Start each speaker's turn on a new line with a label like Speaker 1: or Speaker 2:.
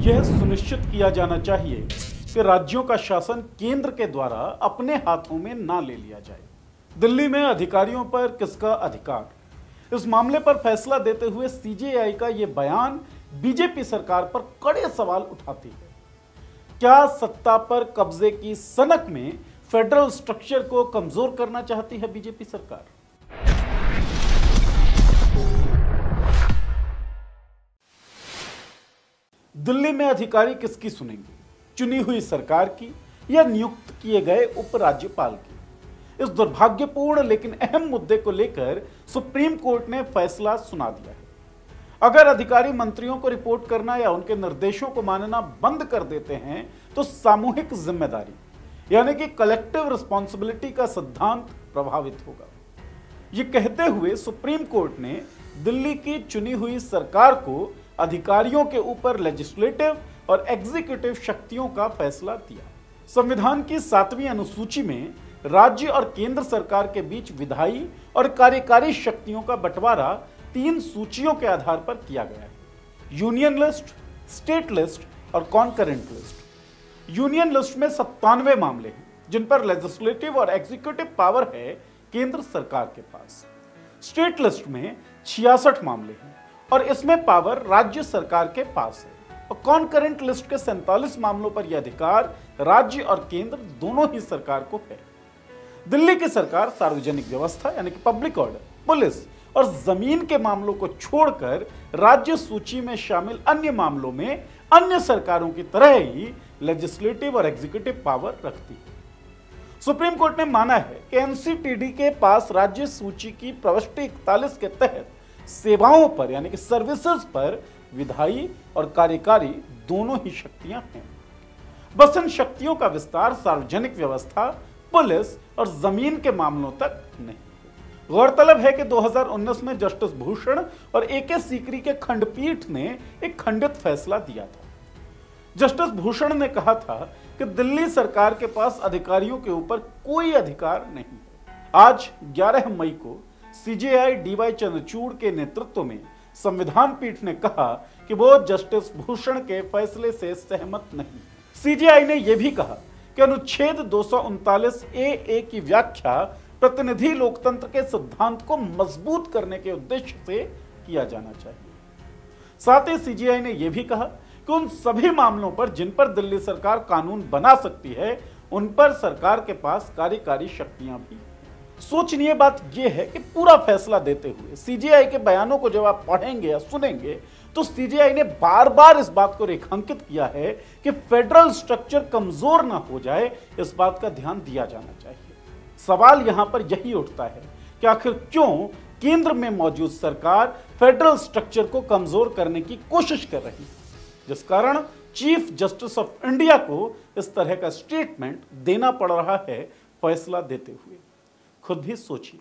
Speaker 1: यह सुनिश्चित किया जाना चाहिए कि राज्यों का शासन केंद्र के द्वारा अपने हाथों में ना ले लिया जाए। दिल्ली में अधिकारियों पर किसका अधिकार? इस मामले पर फैसला देते हुए सीजेआई का यह बयान बीजेपी सरकार पर कड़े सवाल उठाती है। क्या सत्ता पर कब्जे की सनक में फेडरल स्ट्रक्चर को कमज़ोर करना चाहती है बीजेपी सरकार? दिल्ली में अधिकारी किसकी सुनेंगे? चुनी हुई सरकार की या नियुक्त किए गए उपराज्यपाल की? इस दुर्भाग्यपूर्ण लेकिन अहम मुद्दे को लेकर सुप्रीम कोर्ट ने फैसला सुना दिया है। अगर अधिकारी मंत्रियों को रिपोर्ट करना या उनके निर्देशों को मानना बंद कर देते हैं तो सामूहिक ज़िम्मेदारी, यानी कि कलेक्टिव रिस्पॉन्सिबिलिटी का सिद्धांत प्रभावित होगा। ये कहते हुए सुप्रीम कोर्ट ने दिल्ली की चुनी हुई सरकार को अधिकारियों के ऊपर लेजिस्लेटिव और एग्जीक्यूटिव शक्तियों का फैसला दिया संविधान की सातवीं अनुसूची में राज्य और केंद्र सरकार के बीच विधायी और कार्यकारी शक्तियों का बंटवारा तीन सूचियों के आधार पर किया गया है। यूनियन लिस्ट, स्टेट लिस्ट और कॉन्करेंट लिस्ट। यूनियन लिस्ट में सत्तानवे मामले हैं, जिन पर लेजिस्लेटिव और एग्जीक्यूटिव पावर है केंद्र सरकार के पास। स्टेट लिस्ट में छियासठ मामले हैं और इसमें पावर राज्य सरकार के पास है। और कॉन्करेंट लिस्ट के सैंतालीस मामलों पर यह अधिकार राज्य और केंद्र दोनों ही सरकार को है। दिल्ली की सरकार सार्वजनिक व्यवस्था, यानी कि पब्लिक ऑर्डर पुलिस और ज़मीन के मामलों को छोड़कर राज्य सूची में शामिल अन्य मामलों में अन्य सरकारों की तरह ही लेजिस्लेटिव और एग्जीक्यूटिव पावर रखती है। सुप्रीम कोर्ट ने माना है कि एनसीटीडी के पास राज्य सूची की प्रविष्टि इकतालीस के तहत सेवाओं पर, यानी कि सर्विसेज़ पर विधायी और कार्यकारी दोनों ही शक्तियाँ हैं। बस इन शक्तियों का विस्तार सार्वजनिक व्यवस्था, पुलिस और ज़मीन के मामलों तक नहीं। गौरतलब है कि 2019 में जस्टिस भूषण और ए के सीकरी के खंडपीठ ने एक खंडित फैसला दिया था। जस्टिस भूषण ने कहा था कि दिल्ली सरकार के पास अधिकारियों के ऊपर कोई अधिकार नहीं। आज 11 मई को सीजेआई डीवाई चंद्रचूड़ के नेतृत्व में संविधान पीठ ने कहा कि वो जस्टिस भूषण के फैसले से सहमत नहीं। सीजेआई ने यह भी कहा कि अनुच्छेद दो ए ए की व्याख्या प्रतिनिधि लोकतंत्र के सिद्धांत को मज़बूत करने के उद्देश्य से किया जाना चाहिए। साथ ही सीजीआई ने यह भी कहा कि उन सभी मामलों पर जिन पर दिल्ली सरकार कानून बना सकती है, उन पर सरकार के पास कार्यकारी शक्तियाँ भी सोचनीय बात यह है कि पूरा फैसला देते हुए सीजीआई के बयानों को जब आप पढ़ेंगे या सुनेंगे तो सीजीआई ने बार बार इस बात को रेखांकित किया है कि फेडरल स्ट्रक्चर कमज़ोर ना हो जाए, इस बात का ध्यान दिया जाना चाहिए। सवाल यहाँ पर यही उठता है कि आखिर क्यों केंद्र में मौजूद सरकार फेडरल स्ट्रक्चर को कमज़ोर करने की कोशिश कर रही है? जिस कारण चीफ जस्टिस ऑफ़ इंडिया को इस तरह का स्टेटमेंट देना पड़ रहा है फैसला देते हुए। खुद भी सोचिए।